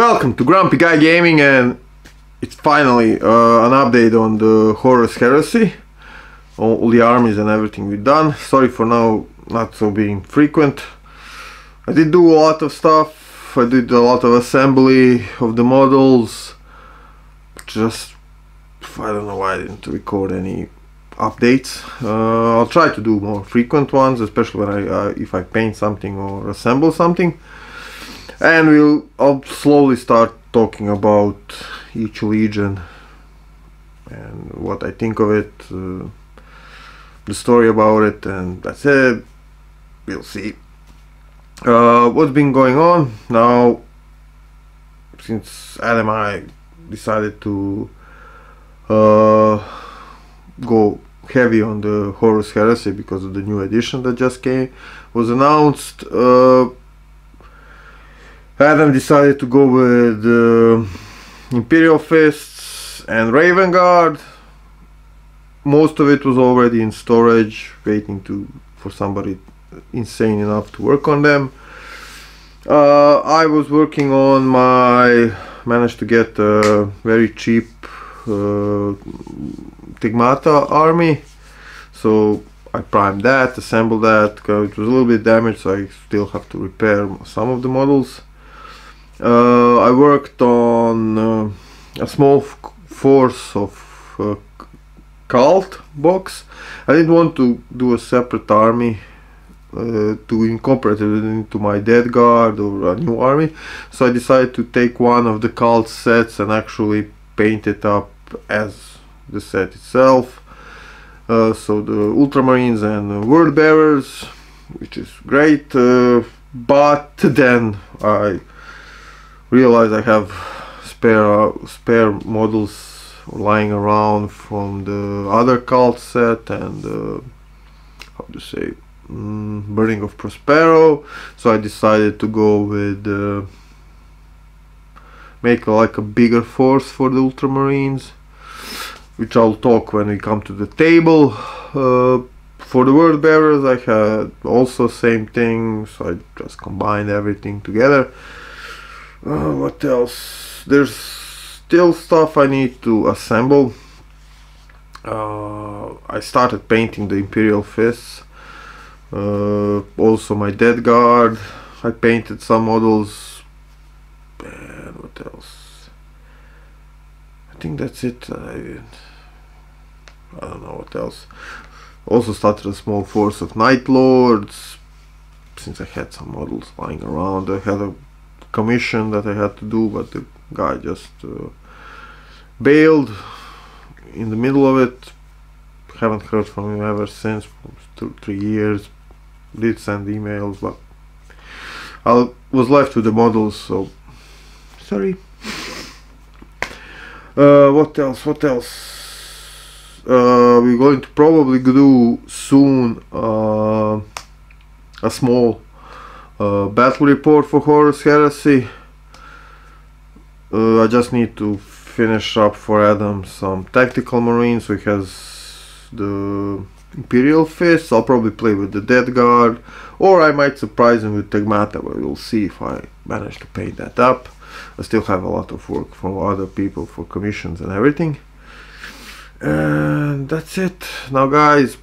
Welcome to Grumpy Guy Gaming and it's finally uh, an update on the Horus Heresy. All the armies and everything we've done. Sorry for now not so being frequent. I did do a lot of stuff. I did a lot of assembly of the models. Just I don't know why I didn't record any updates. Uh, I'll try to do more frequent ones, especially when I uh, if I paint something or assemble something and we'll I'll slowly start talking about each legion and what I think of it uh, the story about it and that's it. We'll see. Uh, what's been going on now since Adam and I decided to uh, go heavy on the Horus Heresy because of the new edition that just came was announced uh, Adam decided to go with uh, Imperial Fists and Raven Guard. Most of it was already in storage, waiting to for somebody insane enough to work on them. Uh, I was working on my managed to get a very cheap uh, Tagmata army, so I primed that, assembled that. It was a little bit damaged, so I still have to repair some of the models. Uh, I worked on uh, a small force of uh, cult box. I didn't want to do a separate army uh, to incorporate it into my death guard or a new army so I decided to take one of the cult sets and actually paint it up as the set itself uh, so the ultramarines and word bearers which is great uh, but then I realize I have spare spare models lying around from the other cult set and uh, how to say mm, Burning of Prospero. So I decided to go with uh, make like a bigger force for the ultramarines which I'll talk when we come to the table. Uh, for the word bearers I had also same thing so I just combined everything together uh, what else? There's still stuff I need to assemble. Uh, I started painting the Imperial Fists. Uh, also my Death Guard. I painted some models. And what else? I think that's it. I, I don't know what else. Also started a small force of Night Lords. Since I had some models lying around. I had a commission that I had to do, but the guy just uh, bailed in the middle of it. Haven't heard from him ever since, two, three years. Did send emails, but I was left with the models, so sorry. Uh, what else? What else? Uh, we're going to probably do soon uh, a small uh, battle report for Horus Heresy. Uh, I just need to finish up for Adam some tactical marines he has the Imperial Fists. I'll probably play with the Death Guard or I might surprise him with Tagmata but we'll see if I manage to paint that up. I still have a lot of work from other people for commissions and everything. And that's it. Now guys,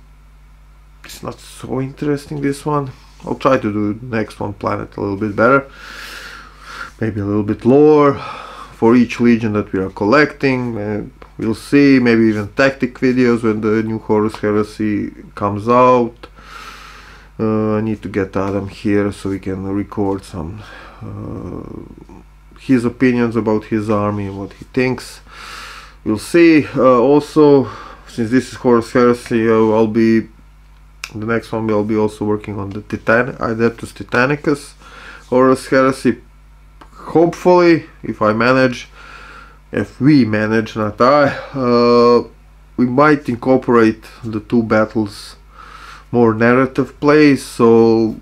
it's not so interesting this one. I'll try to do next one planet a little bit better. Maybe a little bit lower for each legion that we are collecting. Uh, we'll see, maybe even tactic videos when the new Horus Heresy comes out. Uh, I need to get Adam here so we can record some uh, his opinions about his army and what he thinks. We'll see. Uh, also, since this is Horus Heresy, uh, I'll be the next one we'll be also working on the Titan Adeptus Titanicus Horus Heresy. Hopefully, if I manage, if we manage, not I, uh, we might incorporate the two battles more narrative plays. So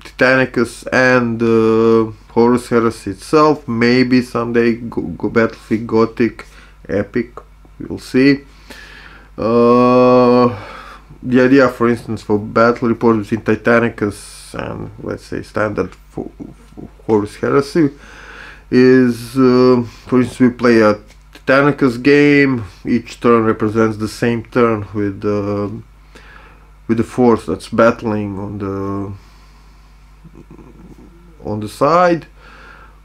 Titanicus and uh, Horus Heresy itself. Maybe someday go, go Battlefleet Gothic Epic. We'll see. Uh, the idea, for instance, for battle reports between Titanicus and let's say standard for, Horus Heresy is, uh, for instance, we play a Titanicus game. Each turn represents the same turn with the with the force that's battling on the on the side.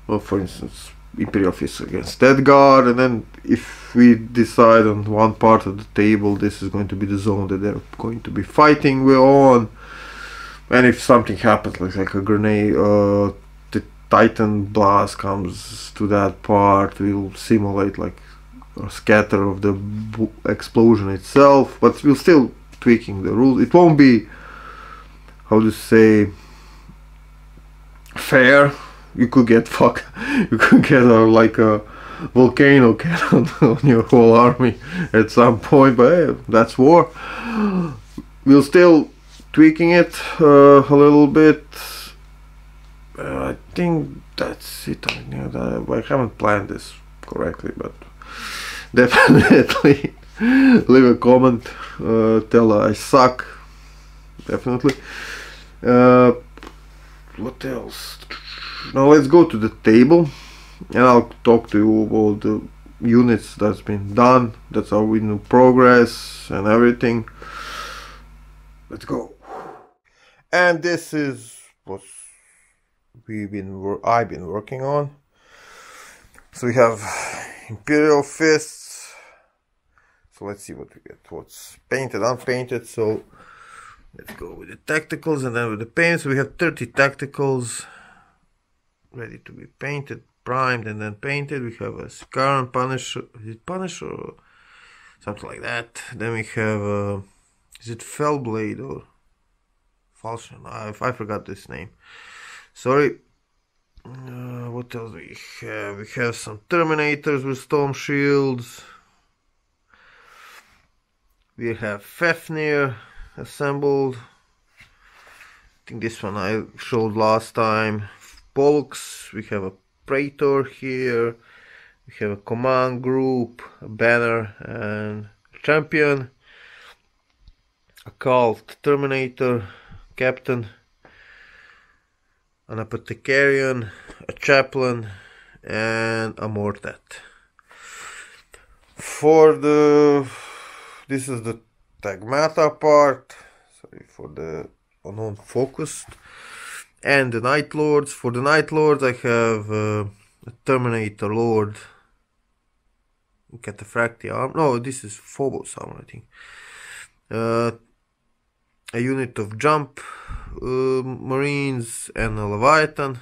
Well, for instance, Imperial Fist against Guard, and then if we decide on one part of the table, this is going to be the zone that they're going to be fighting we're on. And if something happens, like, like a grenade, uh, the Titan blast comes to that part, we'll simulate like a scatter of the explosion itself, but we'll still tweaking the rules. It won't be, how to say, fair. You could get fuck, you could get a, like a volcano cannon on your whole army at some point, but hey, that's war. we're still tweaking it uh, a little bit. Uh, I think that's it. I, I haven't planned this correctly, but definitely leave a comment. Uh, tell I suck. Definitely. Uh, what else? Now let's go to the table, and I'll talk to you about the units that's been done. That's how we know progress and everything. Let's go. And this is what we've been I've been working on. So we have Imperial Fists. So let's see what we get. What's painted, unpainted. So let's go with the tacticals and then with the paints. So we have 30 tacticals ready to be painted, primed, and then painted. We have a Sicaran Punisher. Is it Punisher or something like that? Then we have a, is it Fellblade or Falchion? I, I forgot this name. Sorry. Uh, what else we have? We have some Terminators with Storm Shields. We have Fafnir assembled. I think this one I showed last time. Polux. We have a Praetor here. We have a command group, a banner, and a champion. A cult Terminator captain an apothecarion, a chaplain, and a Moritat. For the this is the tagmata part, sorry for the unknown focused, and the night lords. For the night lords, I have uh, a Terminator Lord, Cataphractii arm. No, this is Phobos armor, I think. Uh, a unit of jump uh, marines and a leviathan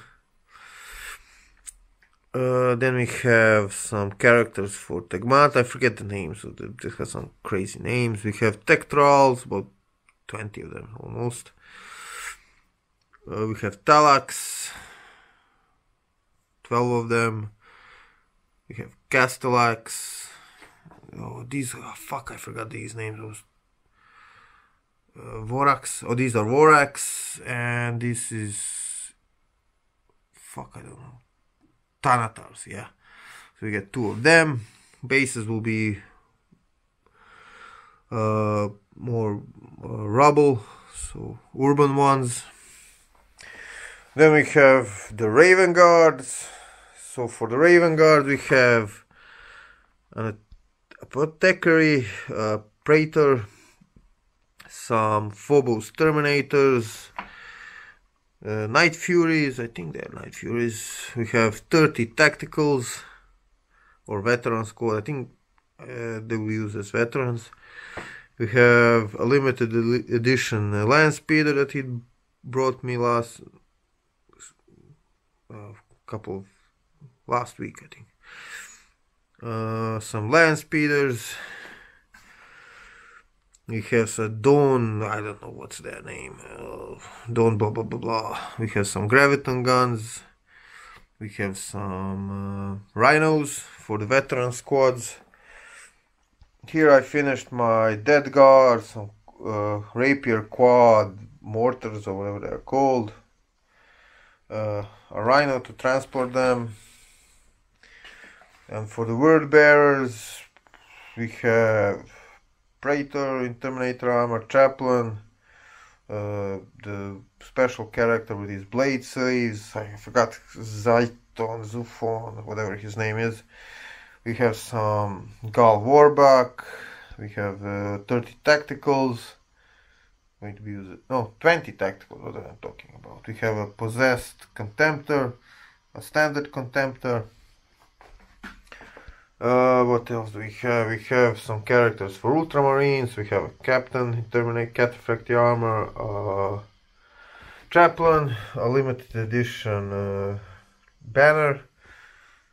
uh, then we have some characters for Tegmat. I forget the names, so they have some crazy names. We have Tectrals, about 20 of them almost. Uh, we have Thallax, 12 of them. We have Castellax. Oh, these, oh, fuck, I forgot these names uh, Vorax. Oh, these are Vorax, and this is fuck. I don't know. Thanatars. Yeah. So we get two of them. Bases will be uh, more uh, rubble, so urban ones. Then we have the Raven Guards. So for the Raven Guard, we have an apothecary, uh, praetor, some Phobos Terminators, uh, Night Furies, I think they're Night Furies. We have 30 Tacticals or Veterans Squad, I think uh, they will use as veterans. We have a limited edition uh, land speeder that he brought me last uh, couple last week, I think. Uh, some land speeders, we have a Dawn, I don't know what's their name, uh, Dawn blah blah blah blah. We have some Graviton guns. We have some uh, Rhinos for the veteran squads. Here I finished my Death Guard, some uh, Rapier Quad mortars or whatever they're called. Uh, a Rhino to transport them. And for the Word Bearers, we have Praetor in Terminator Armor, Chaplain, uh, the special character with his blade sleeves, I forgot, Zeit, Zufton, Zufon, whatever his name is. We have some Gal Vorbak. We have uh, 30 tacticals. Going to be used. No, 20 tacticals. What am talking about? We have a possessed contemptor, a standard contemptor. Uh, what else do we have? We have some characters for Ultramarines. We have a Captain, Terminate Cataphract the Armor, uh, Chaplain, a limited edition uh, banner,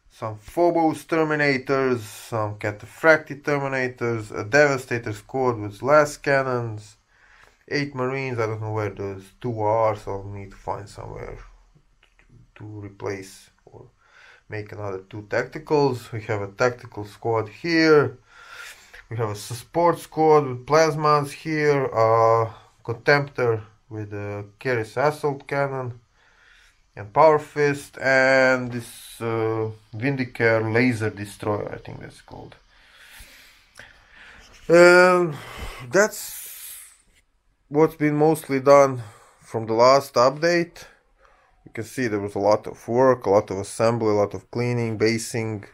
some Phobos Terminators, some Cataphracti Terminators, a Devastator squad with lascannons, 8 Marines, I don't know where those two are, so I'll need to find somewhere to replace or make another two tacticals. We have a tactical squad here. We have a support squad with plasmas here, a contemptor with a Kheres assault cannon and power fist and this uh, Vindicator laser destroyer I think that's called and that's what's been mostly done from the last update you can see there was a lot of work a lot of assembly a lot of cleaning basing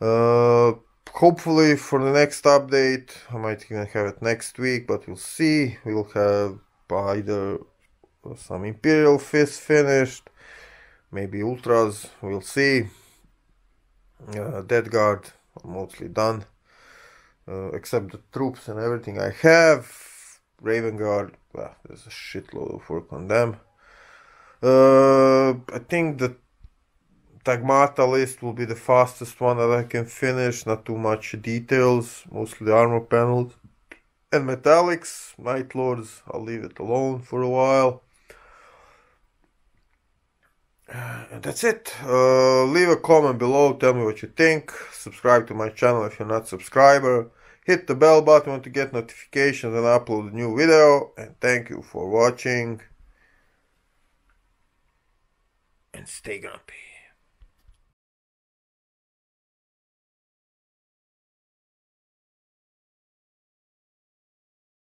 uh, hopefully for the next update I might even have it next week but we'll see we'll have either some Imperial Fist finished, maybe Ultras, we'll see. Uh, Death Guard, mostly done, uh, except the troops and everything I have. Raven Guard, well, there's a shitload of work on them. Uh, I think the Tagmata list will be the fastest one that I can finish, not too much details, mostly the armor panels and metallics, Night Lords, I'll leave it alone for a while. And that's it. Uh, leave a comment below, tell me what you think. Subscribe to my channel if you're not a subscriber. Hit the bell button to get notifications and upload a new video. And thank you for watching. And stay grumpy.